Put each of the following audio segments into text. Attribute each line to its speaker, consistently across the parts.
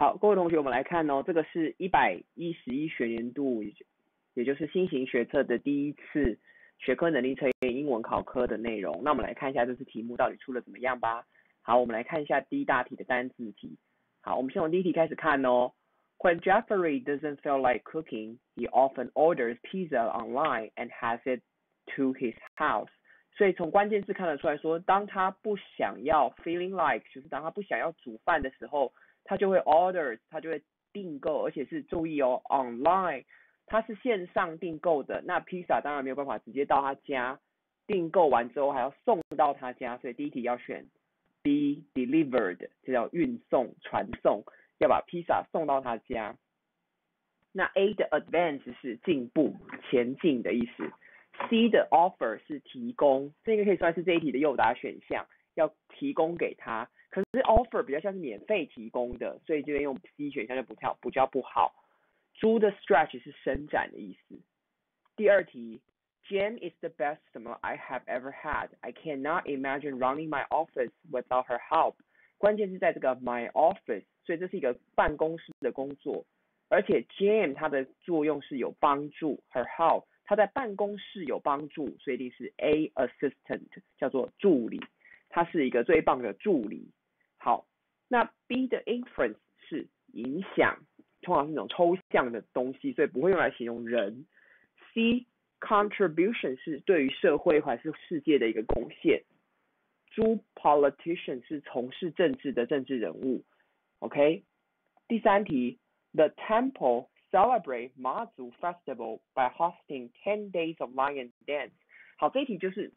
Speaker 1: 好，各位同学，我们来看哦，这个是一百一十一学年度，也就是新型学测的第一次学科能力测验英文考科的内容。那我们来看一下这次题目到底出的怎么样吧。好，我们来看一下第一大题的单字题。好，我们先从第一题开始看哦。When Jeffrey doesn't feel like cooking, he often orders pizza online and has it to his house. 所以从关键字看得出来说，当他不想要 feeling like，就是当他不想要煮饭的时候。他就会 order，他就会订购，而且是注意哦，online，它是线上订购的。那披萨当然没有办法直接到他家，订购完之后还要送到他家，所以第一题要选 be delivered，这叫运送、传送，要把披萨送到他家。那 A 的 advance 是进步、前进的意思，C 的 offer 是提供，这个可以算是这一题的诱答选项，要提供给他。可是 offer 比较像是免费提供的，所以这边用 C 选项就不跳，不叫不好。猪的 stretch 是伸展的意思。第二题，Jam is the best summer I have ever had. I cannot imagine running my office without her help. 关键是在这个 my office，所以这是一个办公室的工作，而且 Jam 它的作用是有帮助，her help 它在办公室有帮助，所以一定是 A assistant 叫做助理，他是一个最棒的助理。好，那 B 的 inference 是影响，通常是那种抽象的东西，所以不会用来形容人。C contribution 是对于社会还是世界的一个贡献。猪 politician 是从事政治的政治人物。OK，第三题，The temple celebrate 妈祖 festival by hosting ten days of lion dance。好，这一题就是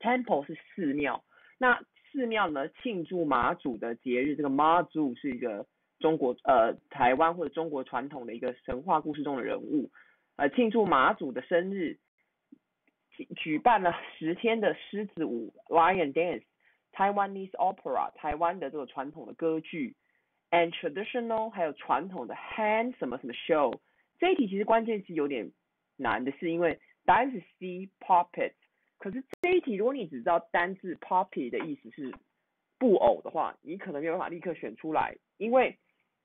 Speaker 1: temple 是寺庙，那寺庙呢庆祝妈祖的节日，这个妈祖是一个中国呃台湾或者中国传统的一个神话故事中的人物，呃庆祝妈祖的生日，举办了十天的狮子舞 Lion Dance Taiwanese Opera 台湾的这个传统的歌剧，and traditional 还有传统的 hand 什么什么 show，这一题其实关键是有点难的是因为答案是 C puppet。可是这一题，如果你只知道单字 puppy 的意思是布偶的话，你可能没有办法立刻选出来，因为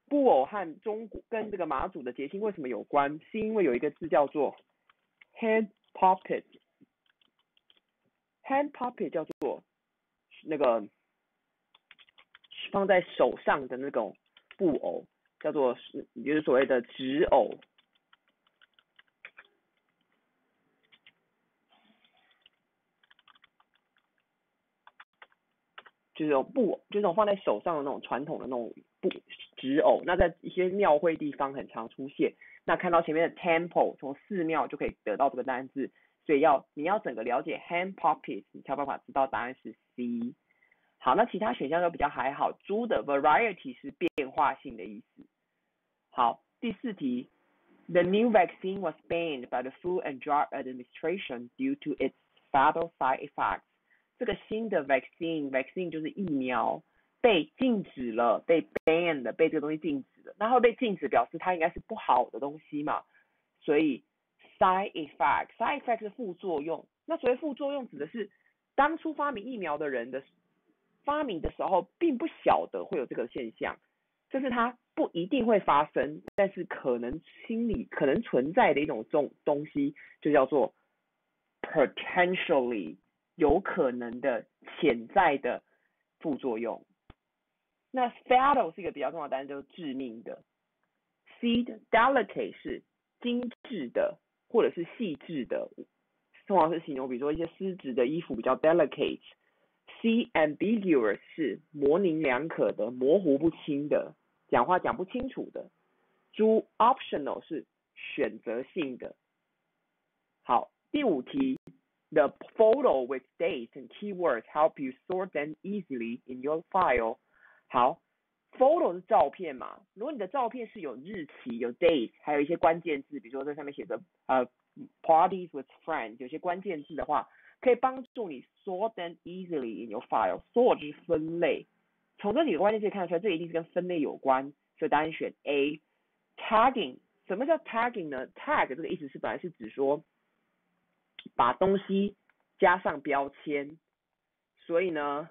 Speaker 1: 布偶和中国跟这个马祖的节庆为什么有关？是因为有一个字叫做 hand puppet，hand puppet 叫做那个放在手上的那种布偶，叫做是就是所谓的纸偶。就是布，就是那种放在手上的那种传统的那种布纸偶，那在一些庙会地方很常出现。那看到前面的 temple，从寺庙就可以得到这个单字，所以要你要整个了解 hand puppets，你才有办法知道答案是 C。好，那其他选项都比较还好。猪的 variety 是变化性的意思。好，第四题，The new vaccine was banned by the Food and Drug Administration due to its fatal side effects. 这个新的 vaccine，vaccine 就是疫苗，被禁止了，被 ban 了，被这个东西禁止了。然后被禁止，表示它应该是不好的东西嘛？所以 side effect，side effect 是副作用。那所谓副作用，指的是当初发明疫苗的人的发明的时候，并不晓得会有这个现象，就是它不一定会发生，但是可能心里可能存在的一种种东西，就叫做 potentially。有可能的潜在的副作用。那 fatal 是一个比较重要的单词，就是致命的。seed delicate 是精致的或者是细致的，通常是形容比如说一些丝质的衣服比较 delicate。C ambiguous 是模棱两可的、模糊不清的，讲话讲不清楚的。猪 optional 是选择性的。好，第五题。The photo with dates and keywords help you sort them easily in your file. 好，photo 是照片嘛？如果你的照片是有日期、有 date，还有一些关键字，比如说在上面写着呃 parties with friends，有些关键字的话，可以帮助你 sort them easily in your file. Sort 就是分类，从这几个关键字看得出来，这一定是跟分类有关，所以答案选 A。Tagging，什么叫 tagging 呢？Tag 这个意思是本来是指说。 把东西加上标签，所以呢，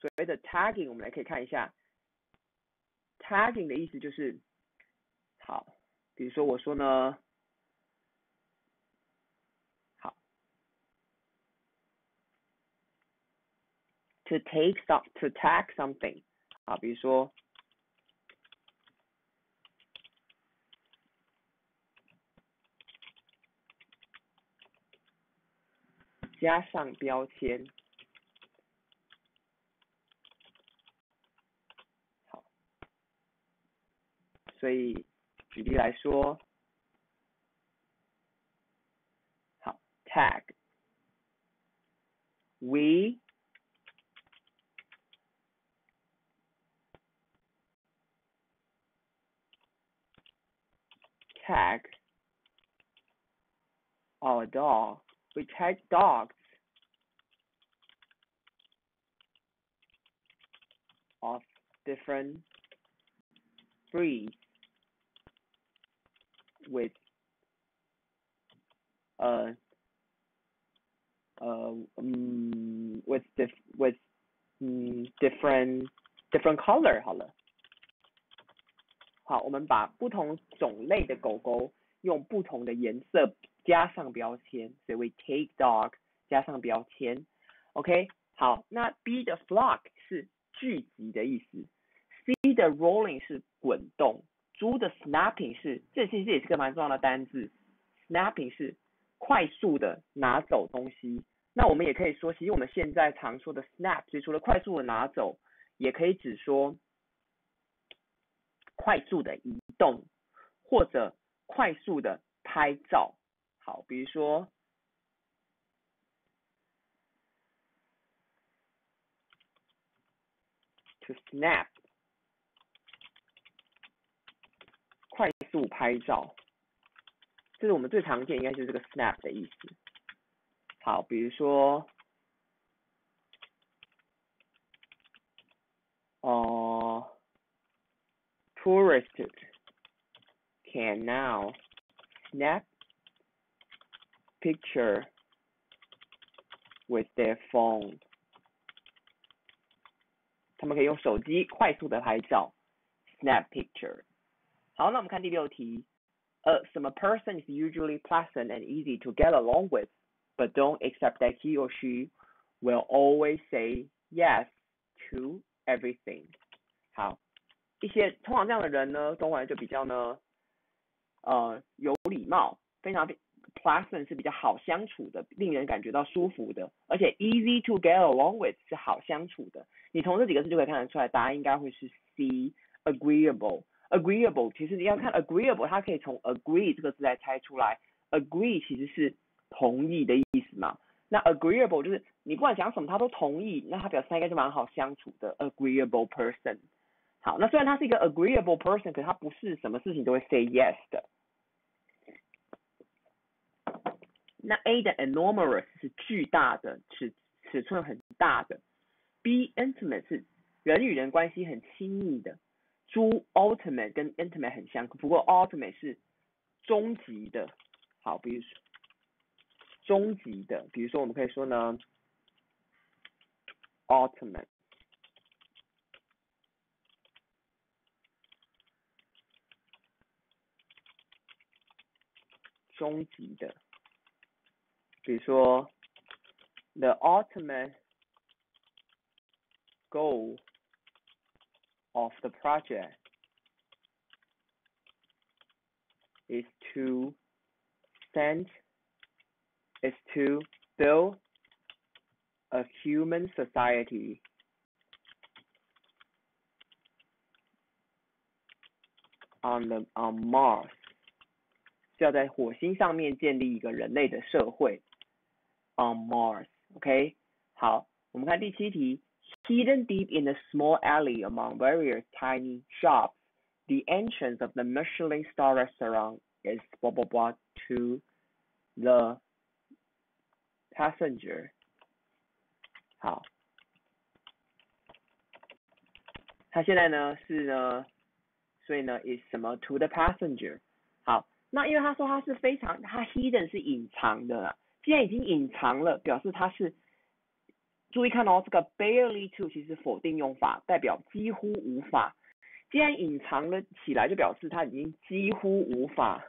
Speaker 1: 所谓的 tagging，我们来可以看一下 tagging 的意思就是，好，比如说我说呢，好，to take some to tag something，啊，比如说。加上标签，好，所以举例来说，好，tag we tag our dog we tag dogs of different breeds with uh uh um, with dif with um, different different color 好了，好，我们把不同种类的狗狗用不同的颜色 加上标签，所以 we take dog 加上标签，OK，好，那 B 的 flock 是聚集的意思，C 的 rolling 是滚动，猪的 snapping 是，这其实也是个蛮重要的单字，snapping 是快速的拿走东西，那我们也可以说，其实我们现在常说的 snap，所以除了快速的拿走，也可以指说快速的移动或者快速的拍照。好，比如说，to snap，快速拍照，这是我们最常见，应该就是这个 snap 的意思。好，比如说，哦、uh, tourists can now snap picture with their phone。他们可以用手机快速的拍照，snap picture。好，那我们看第六题。A some person is usually pleasant and easy to get along with, but don't accept that he or she will always say yes to everything。好，一些通常这样的人呢，中文来就比较呢，呃，有礼貌，非常 pleasant 是比较好相处的，令人感觉到舒服的，而且 easy to get along with 是好相处的。你从这几个字就可以看得出来，答案应该会是 C agreeable。agreeable 其实你要看 agreeable，它可以从 agree 这个字来猜出来。agree 其实是同意的意思嘛。那 agreeable 就是你不管讲什么他都同意，那他表示他应该是蛮好相处的 agreeable person。好，那虽然他是一个 agreeable person，可是他不是什么事情都会 say yes 的。那 A 的 enormous 是巨大的，尺尺寸很大的。B intimate 是人与人关系很亲密的。猪 ultimate 跟 intimate 很像，不过 ultimate 是终极的。好，比如说终极的，比如说我们可以说呢，ultimate。终极的，比如说，the ultimate goal of the project is to send is to build a human society on the on Mars 是要在火星上面建立一个人类的社会 on Mars。OK，好，我们看第七题。Hidden deep in a small alley among various tiny shops, the entrance of the Michelin star restaurant is blah blah blah to the passenger. 好，它现在呢是呢，所以呢 is 什么 to the passenger。好，那因为他说它是非常，它 hidden 是隐藏的， 既然已经隐藏了，表示它是。注意看哦，这个 barely to 其实否定用法，代表几乎无法。既然隐藏了起来，就表示它已经几乎无法，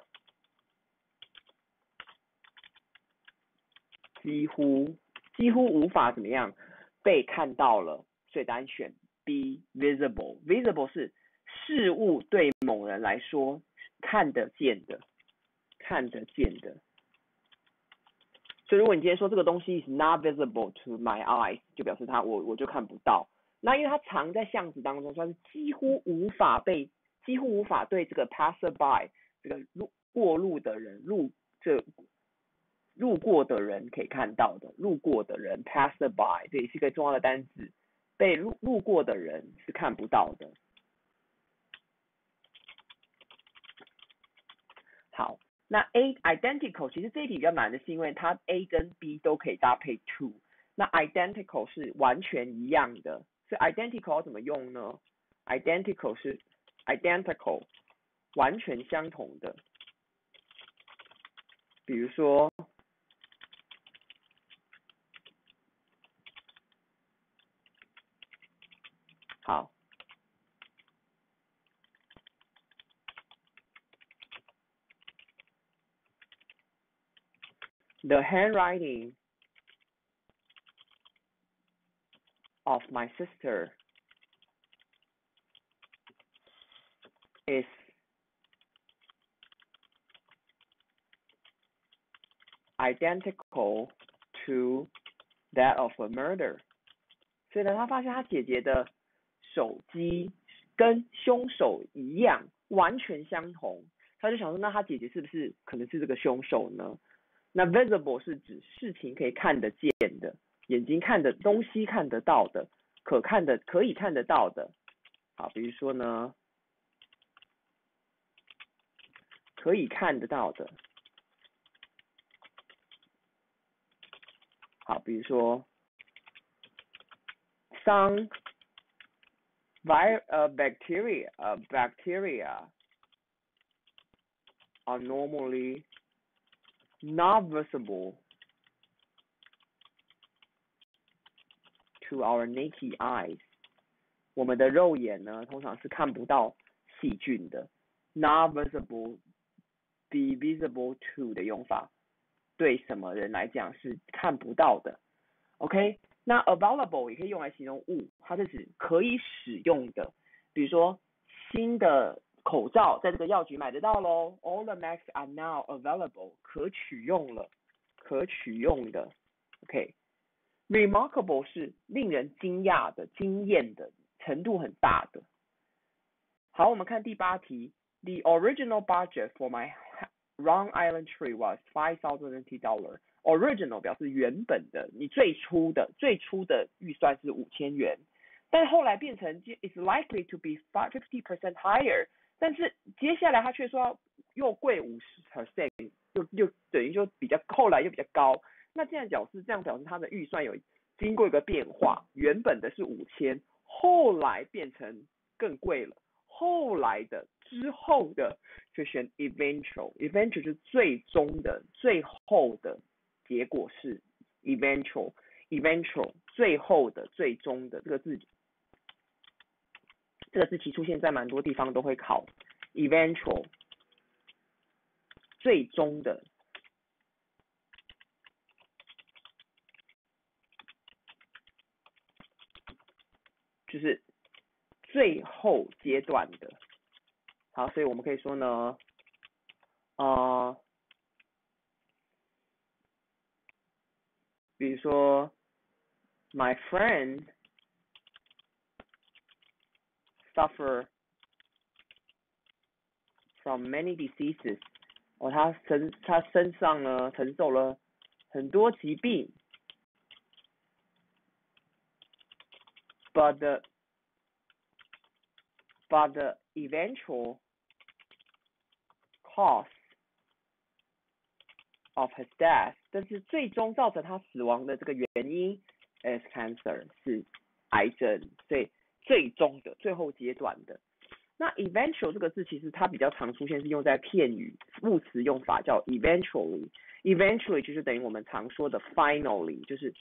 Speaker 1: 几乎几乎无法怎么样被看到了，所以答案选 B visible。visible 是事物对某人来说看得见的，看得见的。所以如果你今天说这个东西 is not visible to my eyes，就表示它我我就看不到。那因为它藏在巷子当中，算是几乎无法被，几乎无法对这个 passerby 这个路过路的人路这路过的人可以看到的，路过的人 passerby 这也是一个重要的单词，被路路过的人是看不到的。好，那 A identical 其实这一题比较难的是因为它 A 跟 B 都可以搭配 to，那 identical 是完全一样的。所以 identical 怎么用呢？identical 是 identical 完全相同的，比如说，好 ，the handwriting of my sister is identical to that of a murder。所以呢，他发现他姐姐的手机跟凶手一样，完全相同。他就想说，那他姐姐是不是可能是这个凶手呢？ 那 visible 是指事情可以看得见的。眼睛看的东西看得到的，可看的可以看得到的，好，比如说呢，可以看得到的，好，比如说，some vi 呃 bacteria 呃 bacteria are normally not visible To our naked eyes，我们的肉眼呢，通常是看不到细菌的。Not visible, be visible to 的用法，对什么人来讲是看不到的。OK，那 available 也可以用来形容物，它是指可以使用的。比如说，新的口罩在这个药局买得到喽。All the masks are now available，可取用了，可取用的。OK。Remarkable 是令人惊讶的、惊艳的程度很大的。好，我们看第八题。The original budget for my Long Island trip was five thousand NT dollar. Original 表示原本的，你最初的最初的预算是五千元，但后来变成 is likely to be five fifty percent higher。 但是接下来他却说又贵五十 percent，又又等于就比较后来又比较高。那这样表示，这样表示他的预算有经过一个变化，原本的是五千，后来变成更贵了。后来的之后的就选 eventual，eventual 是最终的、最后的结果是 eventual，eventual 最后的、最终的这个字，这个字其出现在蛮多地方都会考 eventual，最终的。就是最后阶段的，好，所以我们可以说呢，啊，比如说，my friend suffer from many diseases，哦，他身他身上呢承受了很多疾病。but the but the eventual cause of his death，但是最终造成他死亡的这个原因 is cancer，是癌症，所以 最终的最后阶段的。那 eventual 这个字其实它比较常出现是用在片语副词用法，叫 eventually，eventually 就是等于我们常说的 finally，就是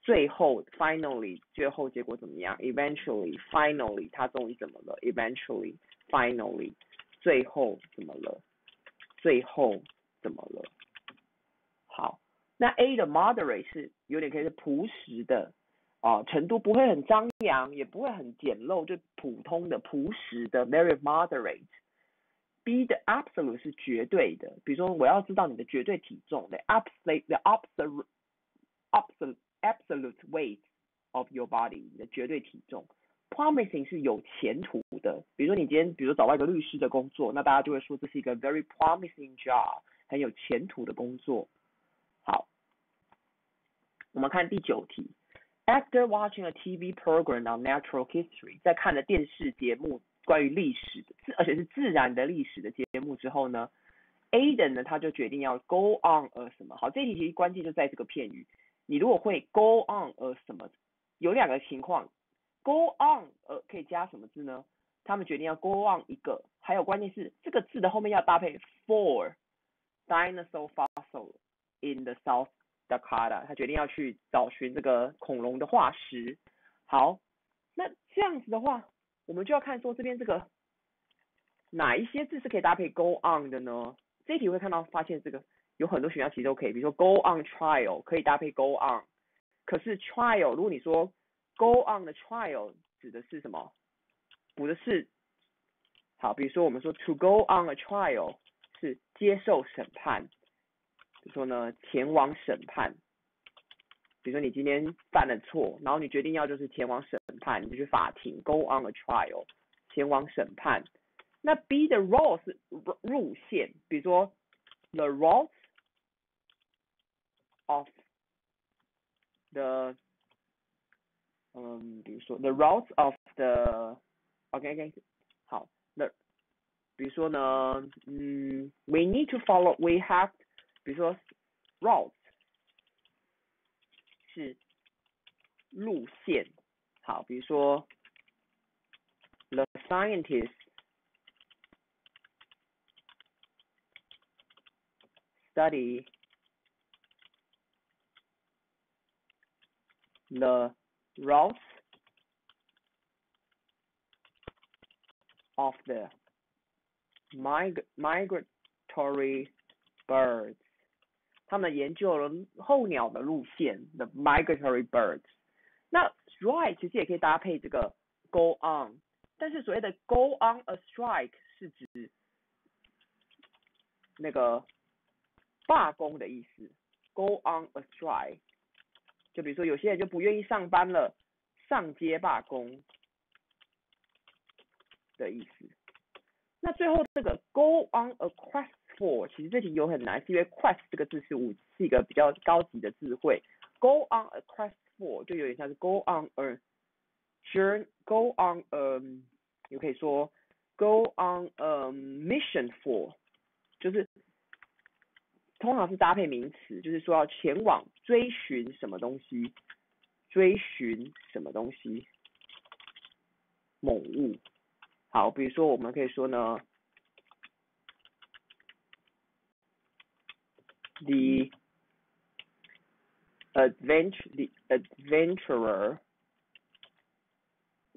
Speaker 2: 最后 finally 最后结果怎么样？eventually finally 它终于怎么了？eventually finally 最后怎么了？最后怎么了？好，那 A 的 moderate 是有点可以是朴实的啊，程度不会很张扬，也不会很简陋，就普通的朴实的 very moderate。B 的 absolute 是绝对的，比如说我要知道你的绝对体重，the absolute the absolute absolute absolute weight of your body 你的绝对体重。Promising 是有前途的，比如说你今天比如找到一个律师的工作，那大家就会说这是一个 very promising job，很有前途的工作。好，我们看第九题。After watching a TV program on natural history，在看了电视节目。关于历史的，而且是自然的历史的节目之后呢，Aden 呢他就决定要 go on a 什么？好，这题其实关键就在这个片语。你如果会 go on a 什么，有两个情况，go on 呃可以加什么字呢？他们决定要 go on 一个，还有关键是这个字的后面要搭配 for dinosaur fossil in the South Dakota，他决定要去找寻这个恐龙的化石。好，那这样子的话。我们就要看说这边这个哪一些字是可以搭配 go on 的呢？这一题会看到发现这个有很多选项其实都可以，比如说 go on trial 可以搭配 go on，可是 trial 如果你说 go on 的 trial 指的是什么？补的是好，比如说我们说 to go on a trial 是接受审判，比如说呢前往审判。比如说你今天犯了错，然后你决定要就是前往审判，你就去法庭，go on a trial，前往审判。那 B 的 route 是路线，比如说 the route of the，嗯，比如说 the route of the，OK OK，好，the，比如说呢，嗯，we need to follow，we have， 比如说 route。是路线，好，比如说，the scientist study the routes of the mig migratory birds 他们研究了候鸟的路线，the migratory birds。那 strike 其实也可以搭配这个 go on，但是所谓的 go on a strike 是指那个罢工的意思，go on a strike。就比如说有些人就不愿意上班了，上街罢工的意思。那最后这个 go on a quest。For 其实这题有很难，是因为 quest 这个字是五是一个比较高级的智慧。Go on a quest for 就有点像是 go on a journey，go on a 也可以说 go on a mission for，就是通常是搭配名词，就是说要前往追寻什么东西，追寻什么东西，某物。好，比如说我们可以说呢。the adventure the adventurer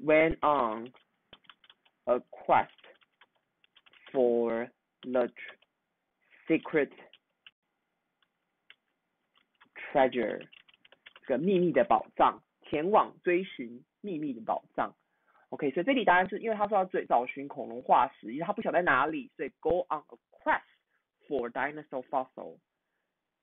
Speaker 2: went on a quest for the secret treasure 这个秘密的宝藏，前往追寻秘密的宝藏。OK，所以这里答案是因为他说要追找寻恐龙化石，因为他不晓得在哪里，所以 go on a quest for dinosaur fossil。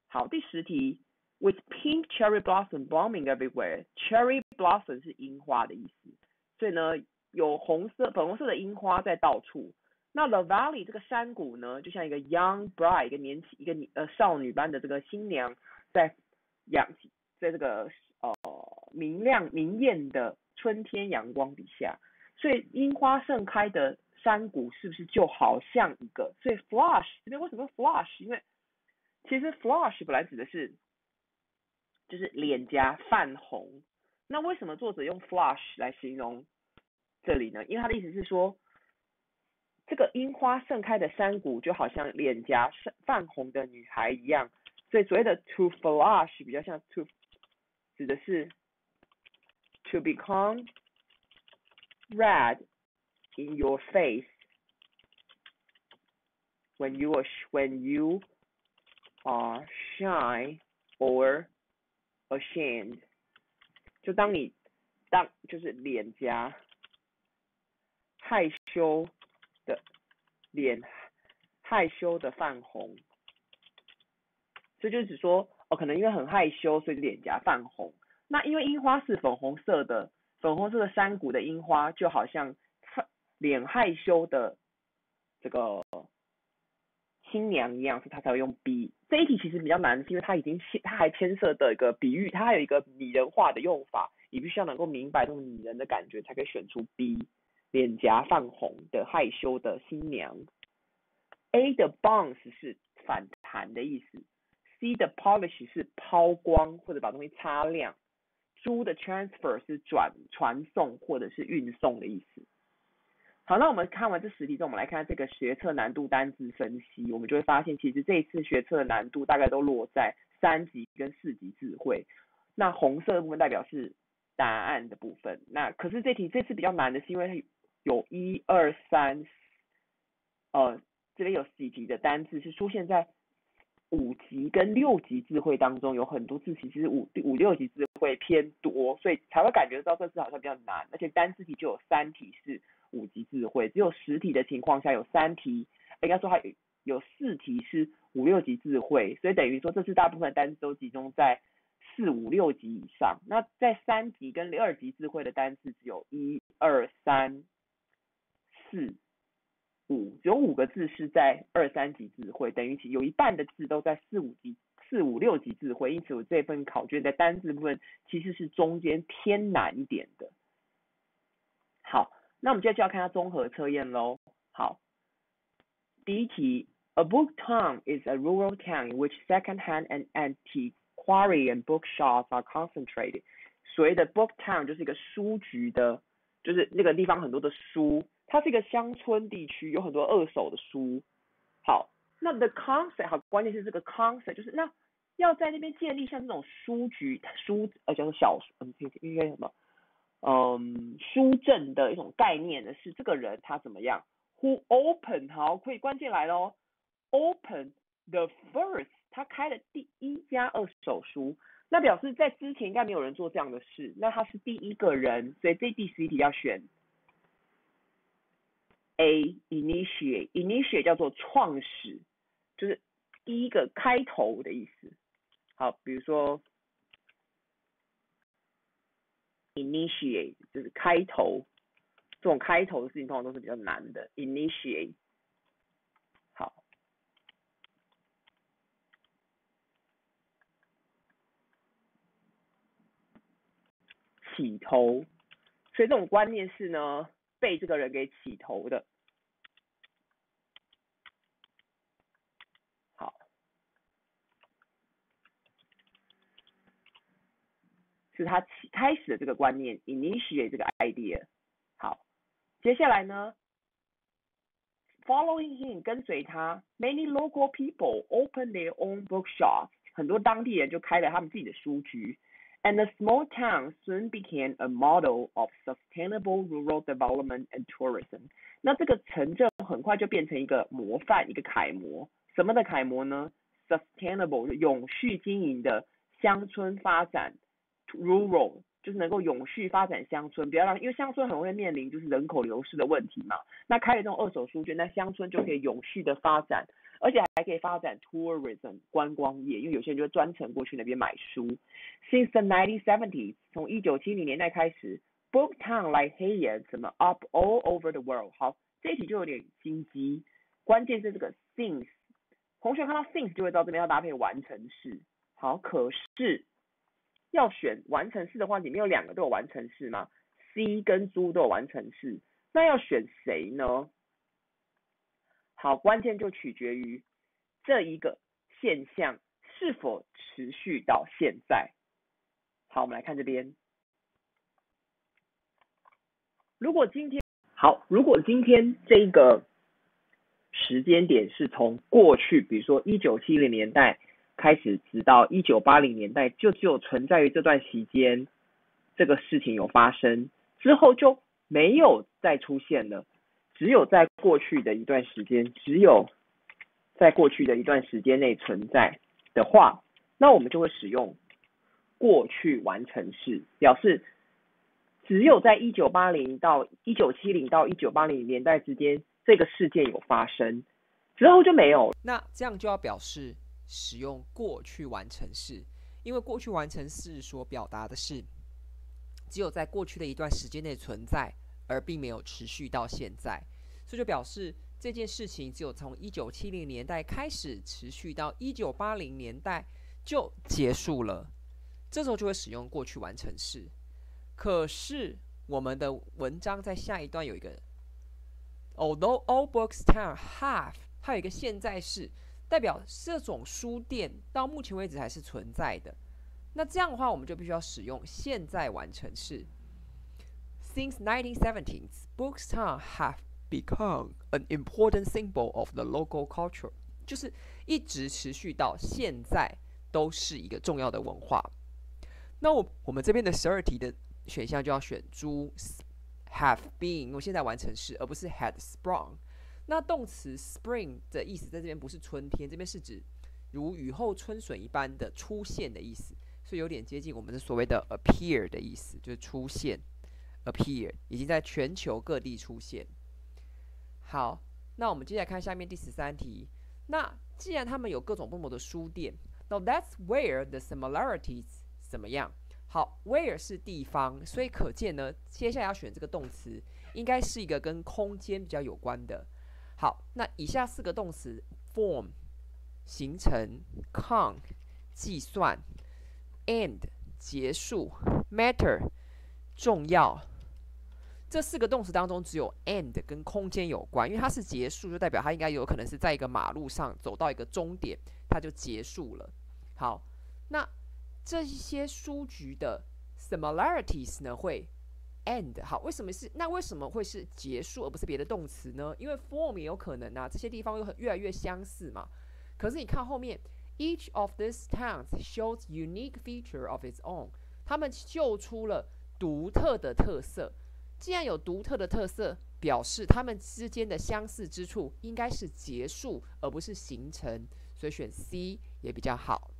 Speaker 2: 好，第十题，with pink cherry blossom blooming everywhere，cherry blossom 是樱花的意思，所以呢有红色、粉红色的樱花在到处。那 the valley 这个山谷呢，就像一个 young bride，一个年轻一个呃少女般的这个新娘，在阳在这个呃明亮明艳的春天阳光底下，所以樱花盛开的山谷是不是就好像一个？所以 flush 这边为什么 flush？因为其实 flush 本来指的是就是脸颊泛红，那为什么作者用 flush 来形容这里呢？因为他的意思是说，这个樱花盛开的山谷就好像脸颊泛红的女孩一样，所以所谓的 to flush 比较像 to 指的是 to become red in your face when you are when you are shy or ashamed，就当你当就是脸颊害羞的脸害羞的泛红，这就指说哦，可能因为很害羞，所以脸颊泛红。那因为樱花是粉红色的，粉红色的山谷的樱花就好像脸害羞的这个新娘一样，所以他才会用 B。这一题其实比较难，是因为它已经，它还牵涉的一个比喻，它还有一个拟人化的用法，你必须要能够明白这种拟人的感觉，才可以选出 B。脸颊泛红的害羞的新娘。A 的 bounce 是反弹的意思，C 的 polish 是抛光或者把东西擦亮猪的 transfer 是转传送或者是运送的意思。好，那我们看完这十题之后，我们来看这个学测难度单字分析，我们就会发现，其实这一次学测的难度大概都落在三级跟四级智慧。那红色的部分代表是答案的部分。那可是这题这次比较难的是，因为它有一二三，呃，这边有几级的单字是出现在五级跟六级智慧当中，有很多字其实五五六级智慧偏多，所以才会感觉到这次好像比较难，而且单字题就有三题是五级智慧，只有十题的情况下有三题，应该说还有四题是五六级智慧，所以等于说这次大部分单词都集中在四五六级以上，那在三级跟二级智慧的单词只有一二三。四五有五个字是在二三级智慧，等于其有一半的字都在四五级、四五六级智慧，因此我这份考卷在单字部分其实是中间偏难一点的。那我们接下来就要看它综合测验喽。好，第一题，A book town is a rural town in which second-hand and antiquary and bookshops are concentrated。所谓的 book town 就是一个书局的，就是那个地方很多的书。它是一个乡村地区，有很多二手的书。好，那 the concept 好，关键是这个 concept，就是那要在那边建立像这种书局、书呃叫做小嗯应该什么嗯书证的一种概念的是这个人他怎么样？Who open 好，可以关键来喽，open the first，他开了第一家二手书，那表示在之前应该没有人做这样的事，那他是第一个人，所以这第十一题要选。A initiate initiate 叫做创始，就是第一个开头的意思。好，比如说 initiate 就是开头，这种开头的事情通常都是比较难的。initiate 好，起头，所以这种观念是呢。被这个人给起头的，是他起开始的这个观念，initiate 这个 idea。好，接下来呢，following him 跟随他，many local people open their own bookshop，很多当地人就开了他们自己的书局。and the small town soon became a model of sustainable rural development and tourism。那这个城镇很快就变成一个模范，一个楷模。什么的楷模呢？sustainable 永续经营的乡村发展 ，rural 就是能够永续发展乡村，不要让因为乡村很容易面临就是人口流失的问题嘛。那开了这种二手书店，那乡村就可以永续的发展。而且还可以发展 tourism 观光业，因为有些人就会专程过去那边买书。Since the 1970s，从一九七零年代开始，book town like Hayes 怎么 up all over the world。好，这一题就有点心机，关键是这个 since，同学看到 since 就会知道这边要搭配完成式。好，可是要选完成式的话，里面有两个都有完成式吗，C 跟猪都有完成式，那要选谁呢？好，关键就取决于这一个现象是否持续到现在。好，我们来看这边。如果今天好，如果今天这个时间点是从过去，比如说一九七零年代开始直到一九八零年代，就只有存在于这段时间，这个事情有发生之后就没有再出现了。只有在过去的一段时间，只有在过去的一段时间内存在的话，那我们就会使用过去完成式，表示只有在一九八零到一九七零到一九八零年代之间，这个事件有发生，之后就没有。
Speaker 1: 那这样就要表示使用过去完成式，因为过去完成式所表达的是只有在过去的一段时间内存在。而并没有持续到现在，所以就表示这件事情只有从一九七零年代开始持续到一九八零年代就结束了。这时候就会使用过去完成式。可是我们的文章在下一段有一个，although all books town have，它有一个现在式，代表这种书店到目前为止还是存在的。那这样的话，我们就必须要使用现在完成式。Since 1970s, bookstore have become an important symbol of the local culture，就是一直持续到现在都是一个重要的文化。那我我们这边的十二题的选项就要选猪 have been，我现在完成式，而不是 had sprung。那动词 spring 的意思在这边不是春天，这边是指如雨后春笋一般的出现的意思，所以有点接近我们的所谓的 appear 的意思，就是出现。appear 已经在全球各地出现。好，那我们接下来看下面第十三题。那既然他们有各种不同的书店，Now that's where the similarities 怎么样？好，where 是地方，所以可见呢，接下来要选这个动词，应该是一个跟空间比较有关的。好，那以下四个动词：form 形成，con 计算，end 结束，matter 重要。这四个动词当中，只有 end 跟空间有关，因为它是结束，就代表它应该有可能是在一个马路上走到一个终点，它就结束了。好，那这些书局的 similarities 呢会 end。好，为什么是？那为什么会是结束而不是别的动词呢？因为 form 也有可能啊，这些地方又越来越相似嘛。可是你看后面，each of these towns shows unique feature of its own，他们秀出了独特的特色。既然有独特的特色，表示它们之间的相似之处应该是结束，而不是形成，所以选 C 也比较好。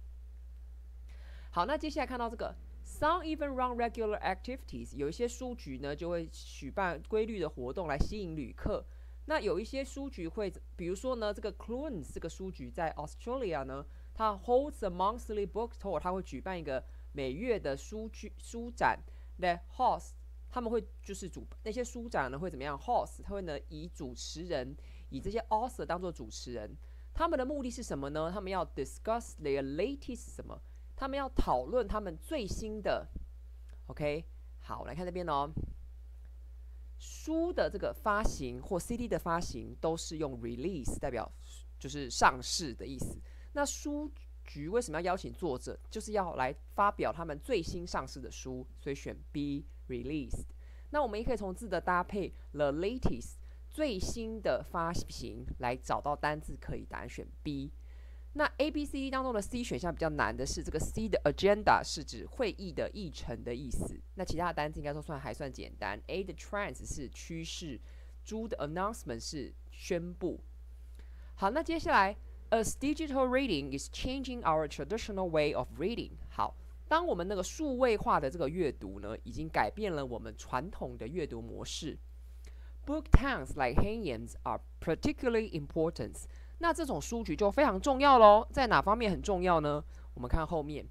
Speaker 1: 好，那接下来看到这个，Some even run regular activities，有一些书局呢就会举办规律的活动来吸引旅客。那有一些书局会，比如说呢，这个 Clunes 这个书局在 Australia 呢，它 holds a monthly book tour，它会举办一个每月的书剧书展，The host。他们会就是主那些书展呢会怎么样？Host 他会呢以主持人以这些 author 当做主持人，他们的目的是什么呢？他们要 discuss their latest 什么？他们要讨论他们最新的。OK，好，来看这边哦。书的这个发行或 CD 的发行都是用 release 代表就是上市的意思。那书局为什么要邀请作者？就是要来发表他们最新上市的书，所以选 B。Released，那我们也可以从字的搭配，the latest 最新的发行来找到单字，可以答案选 B。那 A、B、C、D 当中的 C 选项比较难的是这个 C 的 agenda 是指会议的议程的意思。那其他的单字应该都算还算简单。A 的 trends 是趋势，D 的 announcement 是宣布。好，那接下来，As digital reading is changing our traditional way of reading，好。当我们那个数位化的这个阅读呢，已经改变了我们传统的阅读模式。Book towns like Hanyans are particularly important。那这种书局就非常重要喽。在哪方面很重要呢？我们看后面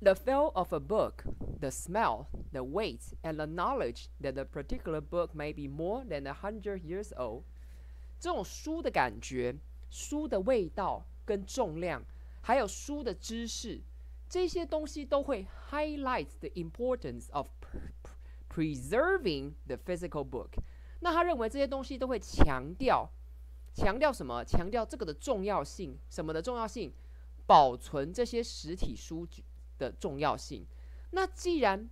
Speaker 1: ：The feel of a book, the smell, the weight, and the knowledge that a particular book may be more than a hundred years old。这种书的感觉、书的味道跟重量，还有书的知识。这些东西都会 highlight the importance of preserving the physical book。那他认为这些东西都会强调，强调什么？强调这个的重要性，什么的重要性？保存这些实体书的重要性。那既然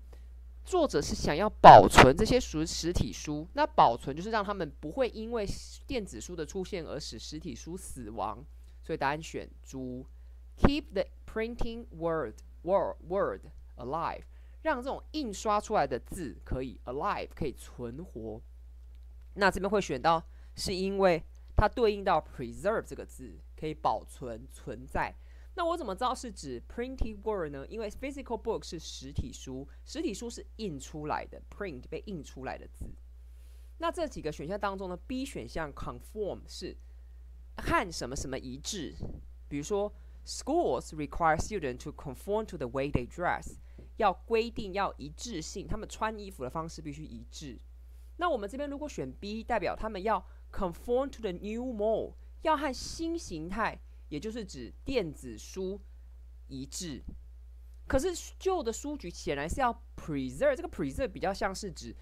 Speaker 1: 作者是想要保存这些实实体书，那保存就是让他们不会因为电子书的出现而使实体书死亡。所以答案选猪。keep the printing word word word alive，让这种印刷出来的字可以 alive，可以存活。那这边会选到，是因为它对应到 preserve 这个字，可以保存存在。那我怎么知道是指 printed word 呢？因为 physical book 是实体书，实体书是印出来的，print 被印出来的字。那这几个选项当中呢，B 选项 conform 是和什么什么一致？比如说，schools require students to conform to the way they dress，要规定要一致性，他们穿衣服的方式必须一致。那我们这边如果选 B，代表他们要 conform to the new mode，要和新形态，也就是指电子书一致。可是旧的书局显然是要 preserve，这个 preserve 比较像是指。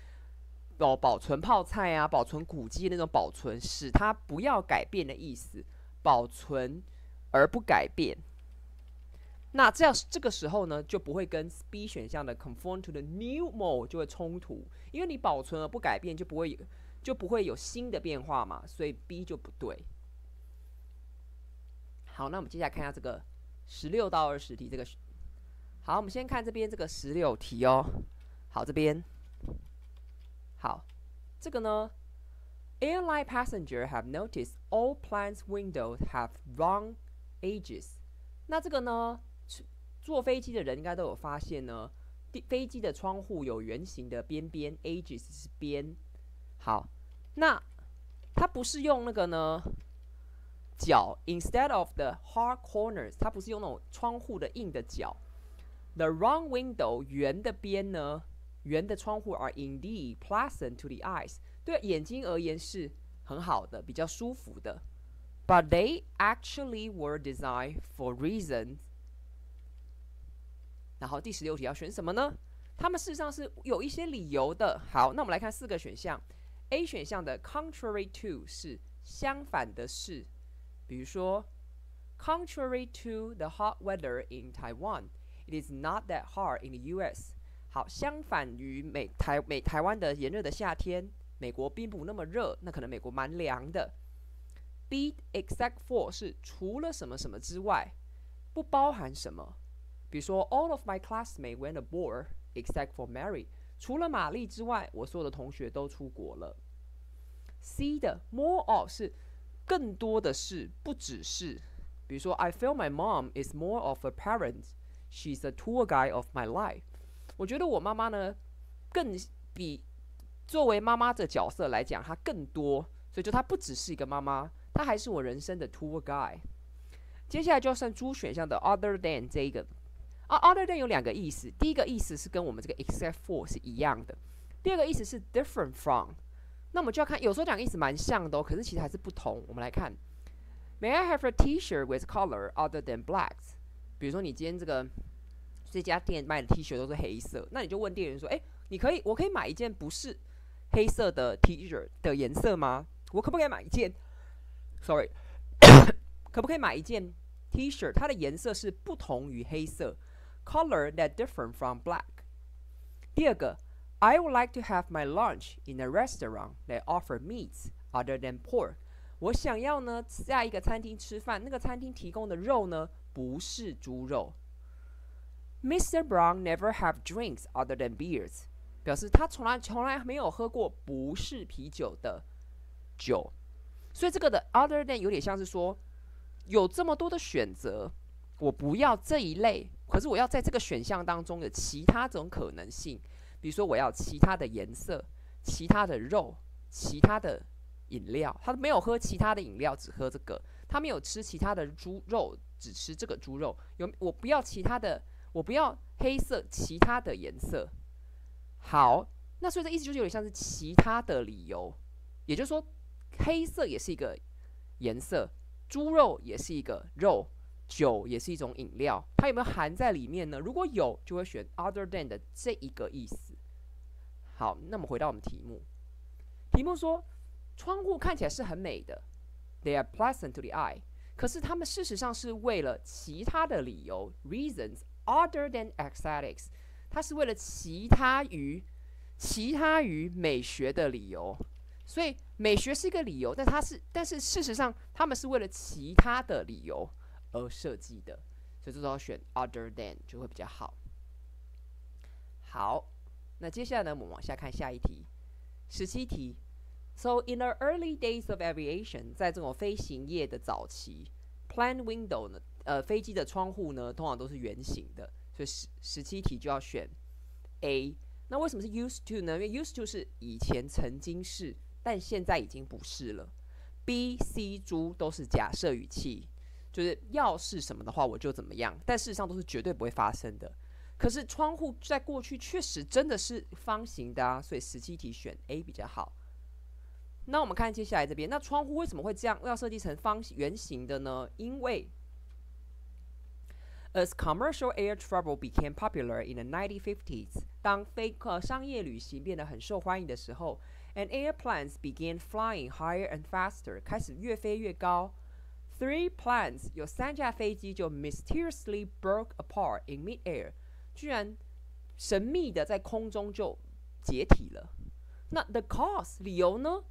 Speaker 1: 保保存泡菜啊，保存古迹那种保存，使它不要改变的意思，保存而不改变。那这样这个时候呢，就不会跟 B 选项的 conform to the new mode 就会冲突，因为你保存而不改变，就不会有就不会有新的变化嘛，所以 B 就不对。好，那我们接下来看一下这个十六到二十题这个。好，我们先看这边这个十六题哦。好，这边。好，这个呢，airline passenger have noticed all planes windows have wrong edges。那这个呢，坐飞机的人应该都有发现呢，飞机的窗户有圆形的边边，edges 是边。好，那它不是用那个呢角，instead of the hard corners，它不是用那种窗户的硬的角。The wrong window 圆的边呢？圆的窗户 are indeed pleasant to the eyes，对眼睛而言是很好的，比较舒服的。But they actually were designed for reasons。然后第十六题要选什么呢？他们事实上是有一些理由的。好，那我们来看四个选项。A 选项的 contrary to 是相反的事，比如说 contrary to the hot weather in Taiwan, it is not that hot in the U.S. 好，相反于美台美台湾的炎热的夏天，美国并不那么热，那可能美国蛮凉的。B except for 是除了什么什么之外，不包含什么。比如说，All of my classmates went abroad except for Mary。 除了玛丽之外，我所有的同学都出国了。C 的 more of 是更多的是，不只是。比如说，I feel my mom is more of a parent. She's a tour guide of my life. 我觉得我妈妈呢，更比作为妈妈的角色来讲，她更多，所以就她不只是一个妈妈，她还是我人生的 tour guide。接下来就要算猪选项的 other than 这一个啊，other than 有两个意思，第一个意思是跟我们这个 except for 是一样的，第二个意思是 different from。那我们就要看，有时候两个意思蛮像的哦，可是其实还是不同。我们来看，May I have a T-shirt with color other than blacks？比如说你今天这个。这家店卖的 T 恤都是黑色，那你就问店员说：“哎，你可以，我可以买一件不是黑色的 T 恤的颜色吗？我可不可以买一件？Sorry，可不可以买一件 T 恤？它的颜色是不同于黑色 ，color that different from black。第二个，I would like to have my lunch in a restaurant that offer meats other than pork。我想要呢在一个餐厅吃饭，那个餐厅提供的肉呢不是猪肉。” Mr. Brown never have drinks other than beers，表示他从来从来没有喝过不是啤酒的酒，所以这个的 other than 有点像是说有这么多的选择， 我不要这一类，可是我要在这个选项当中的其他种可能性，比如说我要其他的颜色、其他的肉、其他的饮料，他没有喝其他的饮料，只喝这个，他没有吃其他的猪肉，只吃这个猪肉，有我不要其他的。我不要黑色，其他的颜色。好，那所以这意思就是有点像是其他的理由，也就是说，黑色也是一个颜色，猪肉也是一个肉，酒也是一种饮料，它有没有含在里面呢？如果有，就会选 other than 的这一个意思。好，那么回到我们题目，题目说窗户看起来是很美的，they are pleasant to the eye，可是他们事实上是为了其他的理由 reasons。Other than aesthetics，它是为了其他于其他于美学的理由，所以美学是一个理由，但它是但是事实上他们是为了其他的理由而设计的，所以这时候选 other than 就会比较好。好，那接下来呢，我们往下看下一题，十七题。So in the early days of aviation，在这种飞行业的早期，plane window 呢，呃，飞机的窗户呢，通常都是圆形的，所以十十七题就要选 A。那为什么是 used to 呢？因为 used to 是以前曾经是，但现在已经不是了。B、C、猪都是假设语气，就是要是什么的话我就怎么样，但事实上都是绝对不会发生的。可是窗户在过去确实真的是方形的啊，所以十七题选 A 比较好。那我们看接下来这边，那窗户为什么会这样要设计成方圆形的呢？因为 as commercial air travel became popular in the 1950s，当飞客商业旅行变得很受欢迎的时候，and airplanes began flying higher and faster，开始越飞越高。Three planes 有三架飞机就 mysteriously broke apart in mid-air，居然神秘的在空中就解体了。那 the cause 理由呢？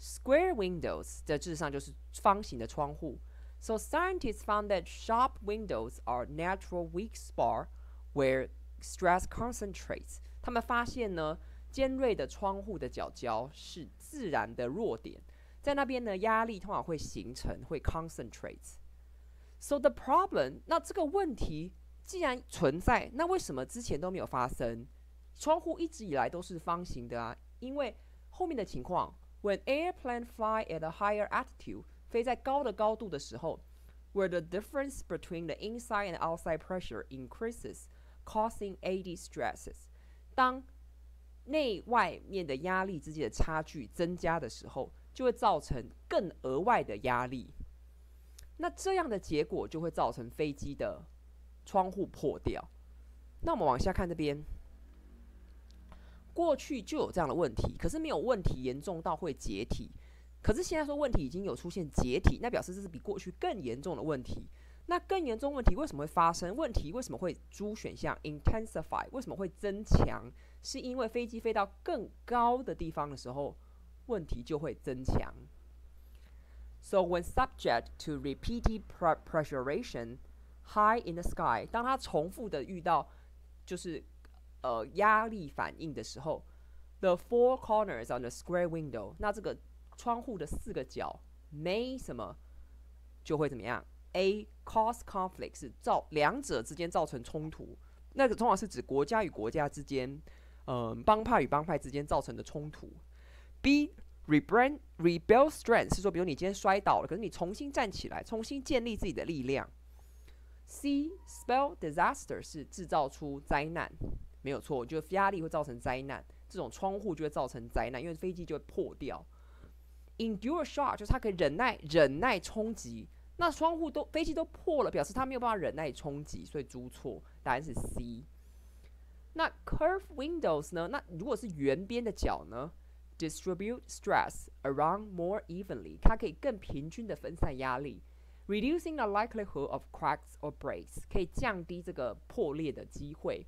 Speaker 1: Square windows 的事实上就是方形的窗户。So scientists found that sharp windows are natural weak spot where stress concentrates。他们发现呢，尖锐的窗户的角角是自然的弱点， 在那边呢，压力通常会形成，会 concentrate。So the problem，那这个问题既然存在，那为什么之前都没有发生？窗户一直以来都是方形的啊，因为后面的情况。When airplane fly at a higher altitude，飞在高的高度的时候，where the difference between the inside and outside pressure increases, causing AD stresses。当内外面的压力之间的差距增加的时候， 就会造成更额外的压力。那这样的结果就会造成飞机的窗户破掉。那我们往下看这边。过去就有这样的问题，可是没有问题严重到会解体。可是现在说问题已经有出现解体，那表示这是比过去更严重的问题。那更严重问题为什么会发生？问题为什么会猪选项 intensify？为什么会增强？是因为飞机飞到更高的地方的时候，问题就会增强。So when subject to repeated pressurization high in the sky，当它重复的遇到就是。呃，压力反应的时候，the four corners on the square window，那这个窗户的四个角没什么，就会怎么样？A cause conflict 是造两者之间造成冲突，那个通常是指国家与国家之间，嗯，帮派与帮派之间造成的冲突。B rebrand rebuild strength 是说，比如你今天摔倒了，可是你重新站起来，重新建立自己的力量。C spell disaster 是制造出灾难。没有错，就是压力会造成灾难，这种窗户就会造成灾难，因为飞机就会破掉。Endure shock 就是它可以忍耐忍耐冲击，那窗户都飞机都破了，表示它没有办法忍耐冲击，所以租错，答案是 C。那 curve windows 呢？那如果是圆边的角呢 ？Distribute stress around more evenly，它可以更平均的分散压力，reducing the likelihood of cracks or breaks，可以降低这个破裂的机会。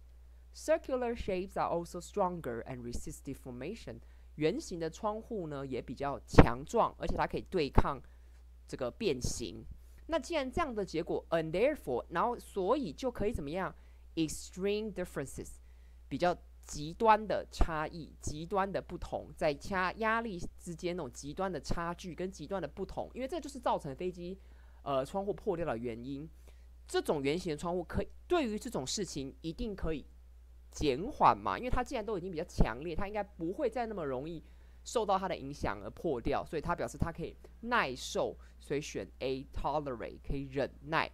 Speaker 1: Circular shapes are also stronger and resist deformation。圆形的窗户呢也比较强壮，而且它可以对抗这个变形。那既然这样的结果，and therefore，然后所以就可以怎么样？Extreme differences，比较 极端的差异，极端的不同，在加压力之间那种极端的差距跟极端的不同，因为这就是造成飞机呃窗户破掉的原因。这种圆形的窗户可以对于这种事情一定可以。减缓嘛，因为它既然都已经比较强烈，它应该不会再那么容易受到它的影响而破掉，所以它表示它可以耐受，所以选 A tolerate 可以忍耐。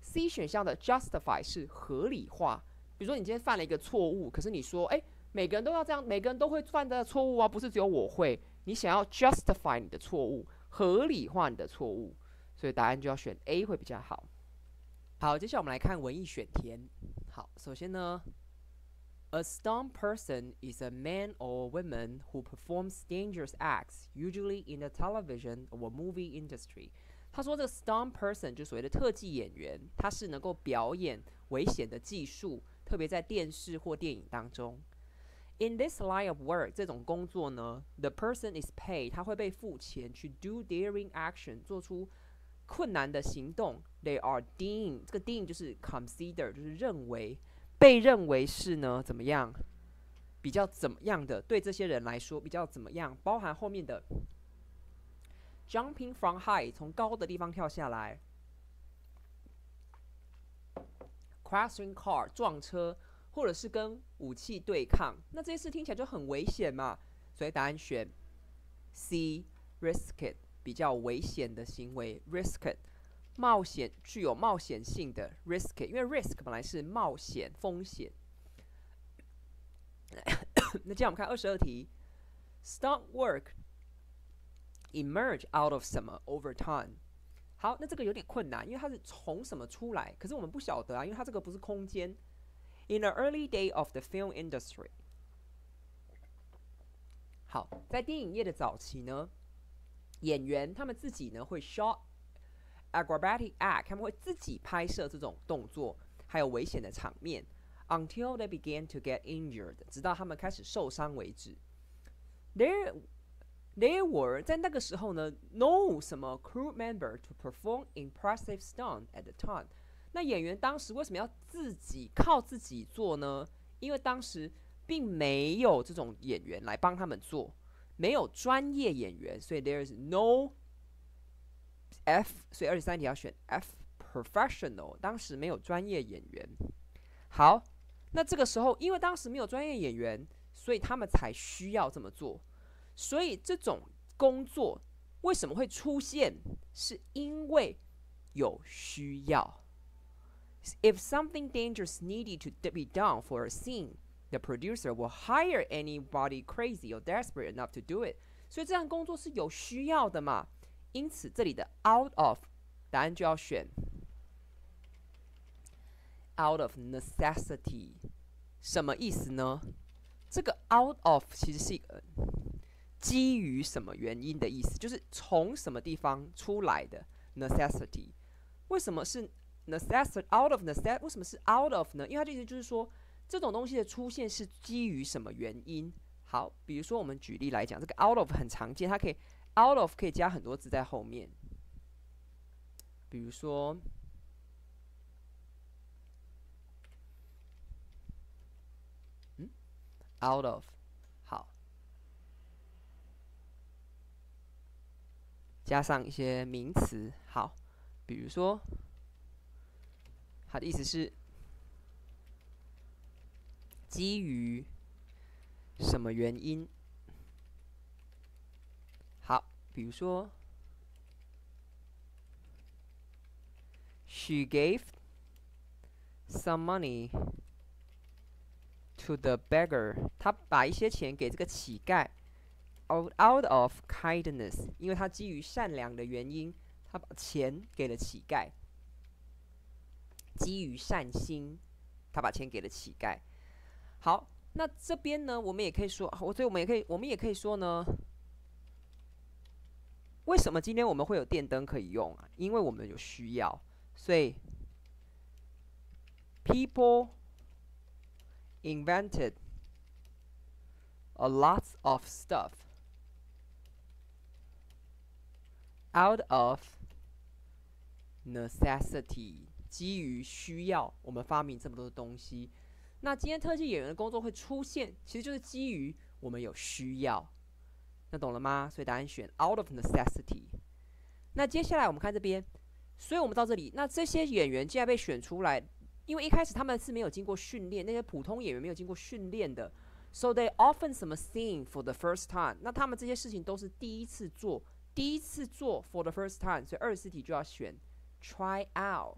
Speaker 1: C 选项的 justify 是合理化，比如说你今天犯了一个错误，可是你说，哎，每个人都要这样，每个人都会犯的错误啊，不是只有我会，你想要 justify 你的错误，合理化你的错误，所以答案就要选 A 会比较好。好，接下来我们来看文艺选填。好，首先呢。A stunt person is a man or woman who performs dangerous acts, usually in the television or movie industry. 他说，这个 stunt person 就所谓的特技演员，他是能够表演危险的技术，特别在电视或电影当中。In this line of work，这种工作呢，the person is paid，他会被付钱去 do daring action，做出困难的行动，they are deemed 这个 deem 就是 consider 就是认为被认为是呢怎么样比较怎么样的对这些人来说比较怎么样，包含后面的 jumping from high 从高的地方跳下来，crashing car 撞车，或者是跟武器对抗，那这些事听起来就很危险嘛，所以答案选 C risk it 比较危险的行为，risk it 冒险具有冒险性的 risk it，因为 risk 本来是冒险风险。那接下来我们看二十二题，start work emerge out of 什么 over time。好，那这个有点困难，因为它是从什么出来，可是我们不晓得啊，因为它这个不是空间。In the early day of the film industry，好，在电影业的早期呢，演员他们自己呢会 shot acrobatic act，他们会自己拍摄这种动作，还有危险的场面。until they began to get injured，直到他们开始受伤为止。There there were 在那个时候呢，no 什么 crew member to perform impressive stunt at the time。那演员当时为什么要自己靠自己做呢？因为当时并没有这种演员来帮他们做，没有专业演员，所以 there is no F，所以二十三题要选 F professional。当时没有专业演员。好。那这个时候，因为当时没有专业演员，所以他们才需要这么做。所以这种工作为什么会出现？是因为有需要。If something dangerous needed to be done for a scene, the producer will hire anybody crazy or desperate enough to do it。所以这样工作是有需要的嘛？因此这里的 out of 答案就要选。Out of necessity，什么意思呢？这个 out of 其实是一个基于什么原因的意思，就是从什么地方出来的 necessity。为什么是 necessity out of necessity？为什么是 out of 呢？因为它的意思就是说，这种东西的出现是基于什么原因？好，比如说我们举例来讲，这个 out of 很常见，它可以 out of 可以加很多字在后面，比如说。out of，好，加上一些名词，好，比如说，它的意思是基于什么原因？好，比如说，She gave some money. To the beggar，他把一些钱给这个乞丐，out out of kindness，因为他基于善良的原因，他把钱给了乞丐。基于善心，他把钱给了乞丐。好，那这边呢，我们也可以说，我所以我们也可以，我们也可以说呢，为什么今天我们会有电灯可以用啊？因为我们有需要，所以 people。invented a lot of stuff out of necessity，基于需要，我们发明这么多的东西。那今天特技演员的工作会出现，其实就是基于我们有需要。那懂了吗？所以答案选 out of necessity。那接下来我们看这边，所以我们到这里，那这些演员既然被选出来。因为一开始他们是没有经过训练，那些普通演员没有经过训练的，so they often 什么 sing for the first time。那他们这些事情都是第一次做，第一次做 for the first time，所以二十四题就要选 try out，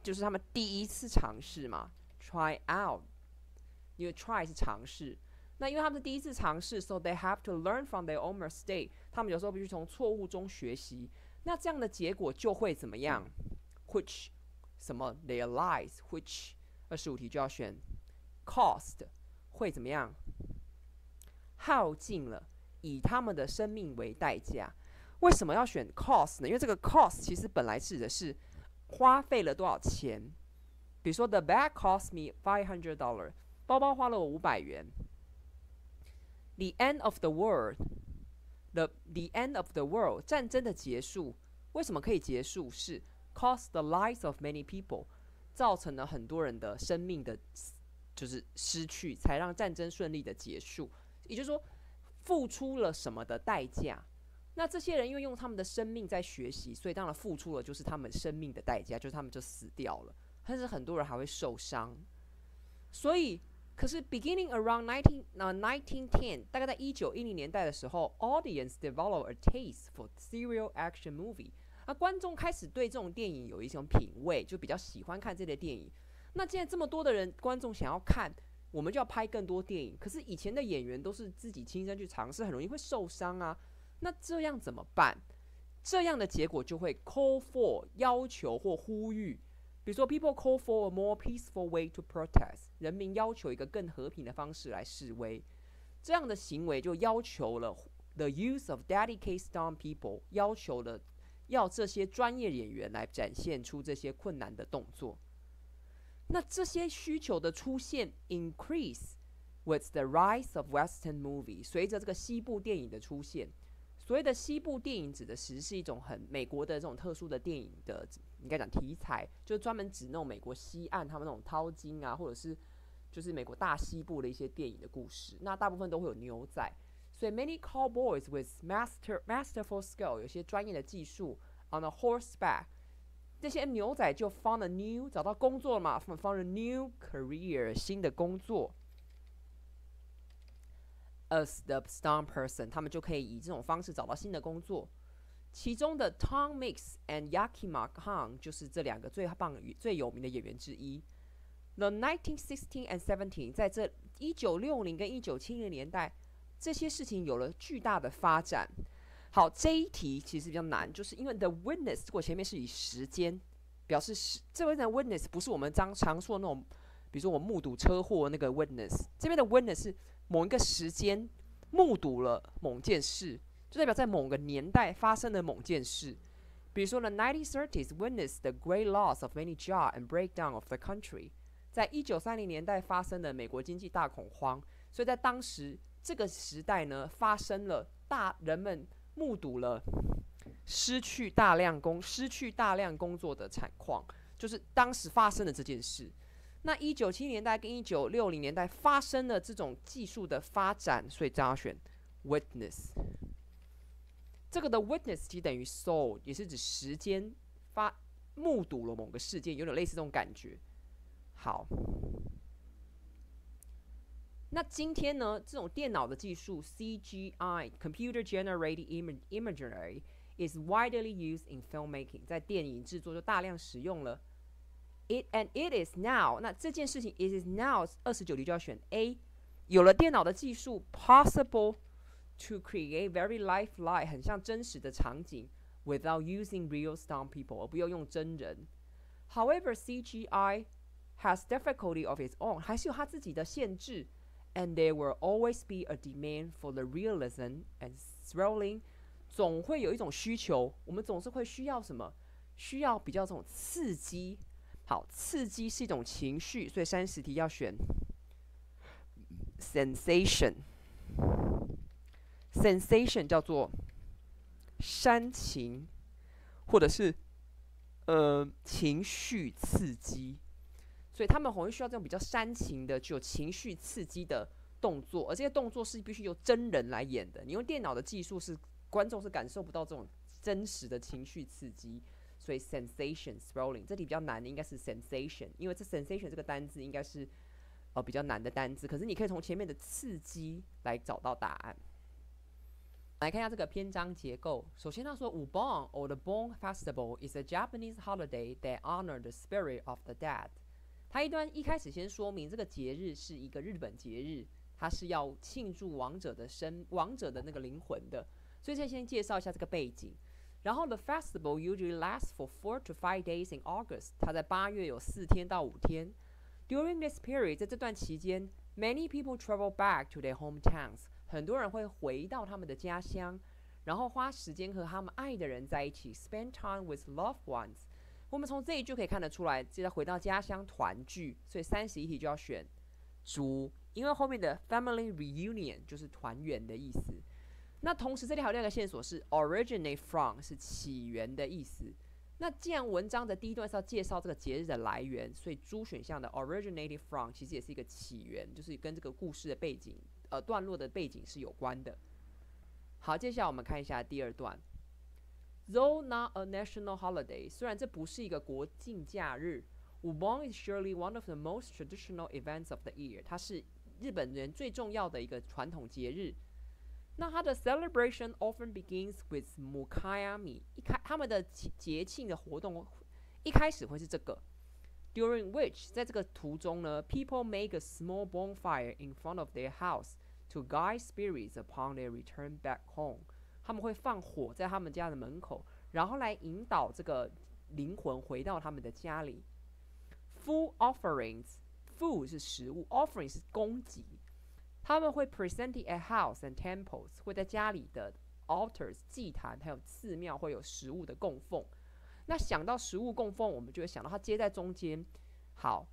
Speaker 1: 就是他们第一次尝试嘛，try out，因为 try 是尝试，那因为他们是第一次尝试，so they have to learn from their own mistake。他们有时候必须从错误中学习，那这样的结果就会怎么样？Which 什么 their lives，which 二十五题就要选 cost 会怎么样？耗尽了，以他们的生命为代价。为什么要选 cost 呢？因为这个 cost 其实本来指的是花费了多少钱。比如说 the bag cost me five hundred dollar，包包花了我五百元。The end of the world，the the end of the world，战争的结束为什么可以结束？是 cost the lives of many people，造成了很多人的生命的，就是失去，才让战争顺利的结束。也就是说，付出了什么的代价？那这些人因为用他们的生命在学习，所以当然付出了就是他们生命的代价，就是他们就死掉了。但是很多人还会受伤，所以。可是，beginning around nineteen 呃 nineteen ten，大概在一九一零年代的时候，audience develop a taste for serial action movie。啊，观众开始对这种电影有一种品味，就比较喜欢看这类电影。那既然这么多的人观众想要看，我们就要拍更多电影。可是以前的演员都是自己亲身去尝试，很容易会受伤啊。那这样怎么办？这样的结果就会 call for 要求或呼吁。比如说，people call for a more peaceful way to protest，人民要求一个更和平的方式来示威，这样的行为就要求了 the use of dedicated stunt people，要求了要这些专业演员来展现出这些困难的动作。那这些需求的出现 increase with the rise of Western movie，随着这个西部电影的出现。所谓的西部电影指的其实是一种很美国的这种特殊的电影的，应该讲题材，就专门指那种美国西岸他们那种淘金啊，或者是就是美国大西部的一些电影的故事。那大部分都会有牛仔，所以 many cowboys with master masterful skill，有些专业的技术 on a horseback，这些牛仔就 found a new 找到工作了嘛，found a new career 新的工作。As the stunt person，他们就可以以这种方式找到新的工作。其中的 Tom Mix and Yakima Khan 就是这两个最棒、最有名的演员之一。The 1916 and 17，在这一九六零跟一九七零年代，这些事情有了巨大的发展。好，这一题其实比较难，就是因为 The Witness 如果前面是以时间表示时，这边的 Witness 不是我们常常说的那种，比如说我目睹车祸那个 Witness，这边的 Witness 是。某一个时间目睹了某件事，就代表在某个年代发生的某件事。比如说呢，Ninety Thirties witnessed the great loss of many jobs and breakdown of the country。在一九三零年代发生的美国经济大恐慌，所以在当时这个时代呢，发生了大人们目睹了失去大量工、失去大量工作的惨况，就是当时发生的这件事。那一九七年代跟一九六零年代发生了这种技术的发展，所以这样选 witness。这个的 witness 其实等于 saw，也是指时间发目睹了某个事件，有点类似这种感觉。好，那今天呢，这种电脑的技术 CGI（Computer Generated Imagery） is widely used in filmmaking，在电影制作就大量使用了。It and it is now。那这件事情，it is now。二十九题就要选 A。有了电脑的技术，possible to create very lifelike，很像真实的场景，without using real stunt people，而不要用真人。However, CGI has difficulty of its own，还是有它自己的限制。And there will always be a demand for the realism and thrilling。总会有一种需求，我们总是会需要什么？需要比较这种刺激。 好，刺激是一种情绪，所以三十题要选 sensation。sensation 叫做煽情，或者是呃情绪刺激，所以他们很会需要这种比较煽情的、具有情绪刺激的动作，而这些动作是必须由真人来演的。你用电脑的技术是观众是感受不到这种真实的情绪刺激。所以 sensation swelling 这里比较难的应该是 sensation，因为这 sensation 这个单字应该是呃比较难的单字，可是你可以从前面的刺激来找到答案。来看一下这个篇章结构。首先他说，Ubon or the Bon Festival is a Japanese holiday that honor the spirit of the dead。他一段一开始先说明这个节日是一个日本节日，它是要庆祝亡者的生亡者的那个灵魂的。所以先先介绍一下这个背景。然后，the festival usually lasts for four to five days in August。它在八月有四天到五天。During this period，在这段期间，many people travel back to their hometowns。很多人会回到他们的家乡，然后花时间和他们爱的人在一起，spend time with loved ones。我们从这一句可以看得出来，记得回到家乡团聚。所以三十一题就要选猪，因为后面的 family reunion 就是团圆的意思。那同时这里还有另一个线索是 originate from 是起源的意思。那既然文章的第一段是要介绍这个节日的来源，所以猪选项的 originated from 其实也是一个起源，就是跟这个故事的背景呃段落的背景是有关的。好，接下来我们看一下第二段。Though not a national holiday，虽然这不是一个国庆假日，Ubon is surely one of the most traditional events of the year。它是日本人最重要的一个传统节日。那它的 celebration often begins with Mukayami，一开他们的节庆的活动一开始会是这个，during which 在这个途中呢，people make a small bonfire in front of their house to guide spirits upon their return back home。他们会放火在他们家的门口，然后来引导这个灵魂回到他们的家里。Food offerings，food 是食物，offering 是供给。 他们会 presenting at house and temples，会在家里的 altars 祭坛还有寺庙会有食物的供奉。那想到食物供奉，我们就会想到它接在中间。好，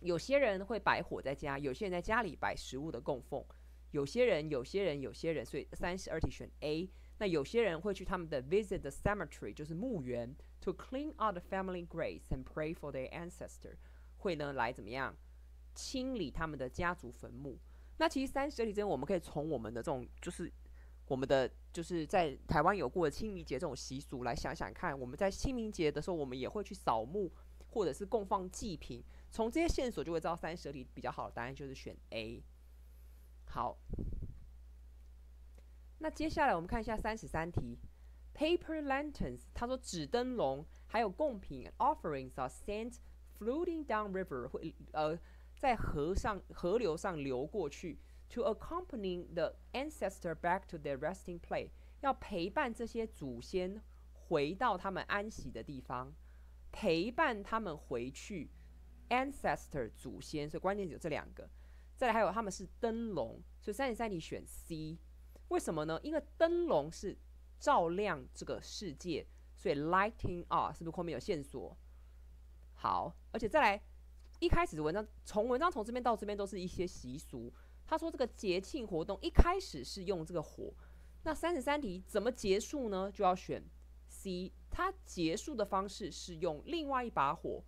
Speaker 1: 有些人会摆火在家，有些人在家里摆食物的供奉。有些人，有些人，有些人，所以三十二题选 A。那有些人会去他们的 visit the cemetery，就是墓园，to clean out the family graves and pray for their ancestor，会呢来怎么样清理他们的家族坟墓。那其实三十二题之间，我们可以从我们的这种，就是我们的就是在台湾有过的清明节这种习俗来想想看，我们在清明节的时候，我们也会去扫墓，或者是供放祭品。从这些线索就会知道三十二题比较好的答案就是选 A。好，那接下来我们看一下三十三题，paper lanterns。他说纸灯笼还有贡品 offerings are sent floating down river，会呃在河上河流上流过去，to accompany the ancestor back to their resting place，要陪伴这些祖先回到他们安息的地方，陪伴他们回去，ancestor 祖先，所以关键有这两个。再来还有他们是灯笼，所以三十三题选 C，为什么呢？因为灯笼是照亮这个世界，所以 lighting 啊是不是后面有线索？好，而且再来一开始的文章，从文章从这边到这边都是一些习俗。他说这个节庆活动一开始是用这个火，那三十三题怎么结束呢？就要选 C，它结束的方式是用另外一把火，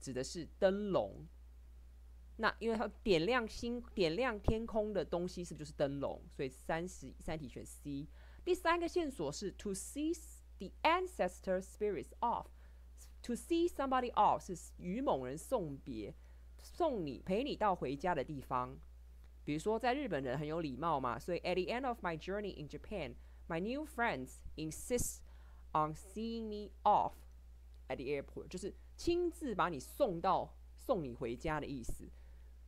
Speaker 1: 指的是灯笼。那因为它点亮星、点亮天空的东西是不是就是灯笼？所以三十三题选 C。第三个线索是 to see the ancestor spirits off。To see somebody off 是与某人送别，送你陪你到回家的地方。比如说在日本人很有礼貌嘛，所以 at the end of my journey in Japan, my new friends insist on seeing me off at the airport，就是亲自把你送到送你回家的意思。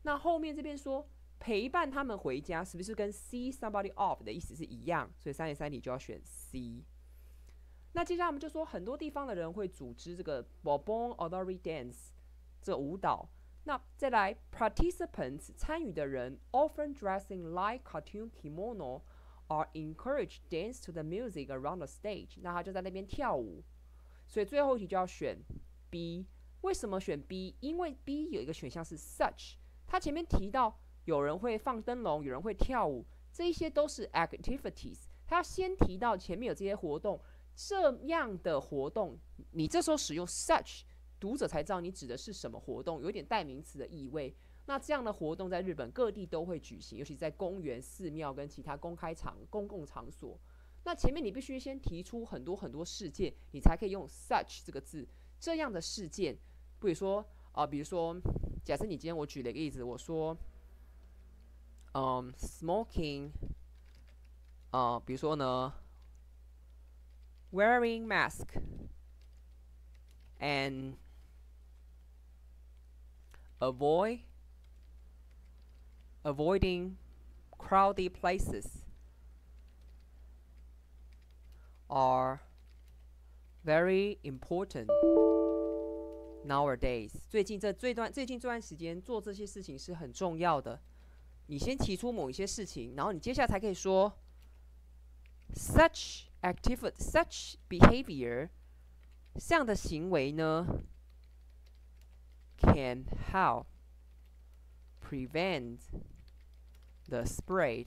Speaker 1: 那后面这边说陪伴他们回家，是不是跟 see somebody off 的意思是一样？所以三点三题就要选 C。那接下来我们就说，很多地方的人会组织这个 Bobon Odori Dance 这舞蹈。那再来 participants 参与的人 often dressing like cartoon kimono are encouraged dance to the music around the stage。那他就在那边跳舞。所以最后一题就要选 B。为什么选 B？因为 B 有一个选项是 such。他前面提到有人会放灯笼，有人会跳舞，这一些都是 activities。他要先提到前面有这些活动，这样的活动，你这时候使用 such，读者才知道你指的是什么活动，有点代名词的意味。那这样的活动在日本各地都会举行，尤其在公园、寺庙跟其他公开场、公共场所。那前面你必须先提出很多很多事件，你才可以用 such 这个字。这样的事件，比如说啊，比如说。假设你今天我举了一个例子，我说，嗯，smoking，啊，比如说呢 ，wearing mask and avoid avoiding crowded places are very important. Nowadays，最近这这段最近这段时间做这些事情是很重要的。你先提出某一些事情，然后你接下来才可以说，such activity, such behavior，这样的行为呢，can help prevent the spread